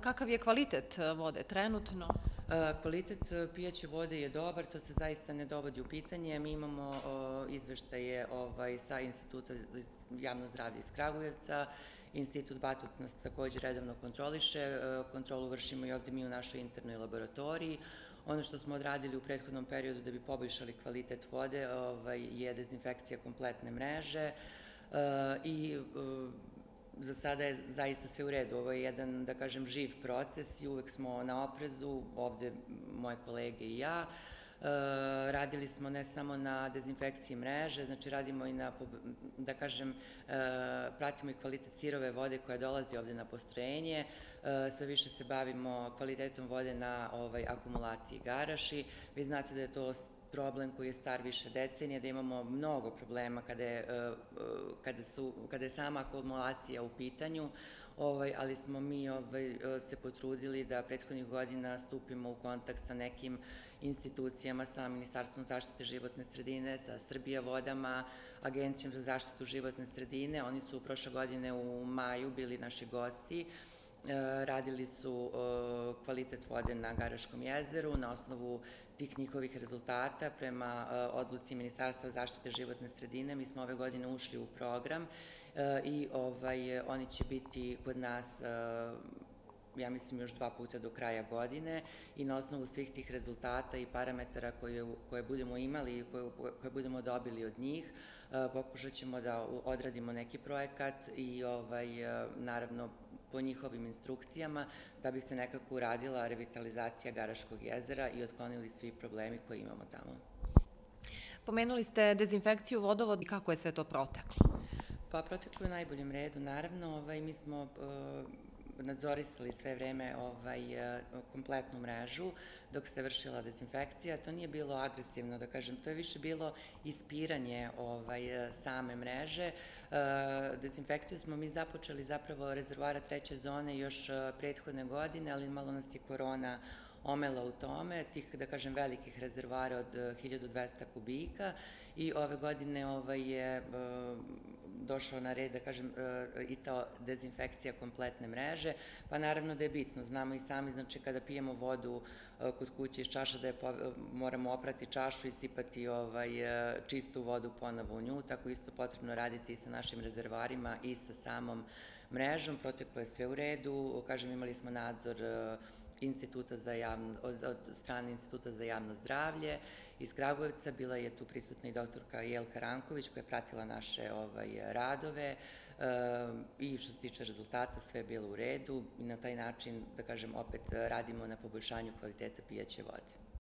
Kakav je kvalitet vode trenutno? Kvalitet pijaće vode je dobar, to se zaista ne dovodi u pitanje. Mi imamo izveštaje ovaj, sa Instituta javno zdravlje iz Kragujevca, Institut Batut nas takođe redovno kontroliše, kontrolu vršimo i ovde mi u našoj internoj laboratoriji. Ono što smo odradili u prethodnom periodu da bi poboljšali kvalitet vode ovaj, je dezinfekcija kompletne mreže i za sada je zaista sve u redu. Ovo je jedan, da kažem, živ proces i uvek smo na oprezu, ovde moje kolege i ja. E, radili smo ne samo na dezinfekciji mreže, znači radimo i na, da kažem, e, pratimo i kvalitet sirove vode koja dolazi ovde na postrojenje, e, sve više se bavimo kvalitetom vode na ovaj, akumulaciji garaši. Vi znate da je to problem koji je star više decenija, da imamo mnogo problema kada je, e, e, kada su, kada je sama akumulacija u pitanju, ovaj, ali smo mi ovaj, e, se potrudili da prethodnih godina stupimo u kontakt sa nekim institucijama, sa Ministarstvom zaštite životne sredine, sa Srbija vodama, Agencijom za zaštitu životne sredine. Oni su prošle godine u maju bili naši gosti radili su e, kvalitet vode na Garaškom jezeru na osnovu tih njihovih rezultata prema e, odluci Ministarstva zaštite životne sredine. Mi smo ove godine ušli u program i ovaj, oni će biti kod nas ja mislim još dva puta do kraja godine i na osnovu svih tih rezultata i parametara koje, koje budemo imali i koje, koje budemo dobili od njih, pokušat ćemo da odradimo neki projekat i ovaj, naravno po njihovim instrukcijama da bi se nekako uradila revitalizacija Garaškog jezera i otklonili svi problemi koje imamo tamo. Pomenuli ste dezinfekciju vodovod i kako je sve to proteklo? Pa proteklo je u najboljem redu, naravno. Ovaj, mi smo nadzorisali sve vreme ovaj, e, kompletnu mrežu dok se vršila dezinfekcija. To nije bilo agresivno, da kažem, to je više bilo ispiranje ovaj, e, same mreže. E, dezinfekciju smo mi započeli zapravo rezervoara treće zone još prethodne godine, ali malo nas je korona omela u tome, tih, da kažem, velikih rezervara od 1200 kubika i ove godine ovaj, je došao na red, da kažem, e, i ta dezinfekcija kompletne mreže, pa naravno da je bitno, znamo i sami, znači kada pijemo vodu kod kuće iz čaša da je moramo oprati čašu i sipati ovaj, čistu vodu ponovo u nju, tako isto potrebno raditi i sa našim rezervarima i sa samom mrežom, proteklo je sve u redu, kažem imali smo nadzor instituta za javno, od strane Instituta za javno zdravlje iz Kragujevca. Bila je tu prisutna i doktorka Jelka Ranković koja je pratila naše ovaj, radove ehm, i što se tiče rezultata sve je bilo u redu i na taj način, da kažem, opet radimo na poboljšanju kvaliteta pijaće vode.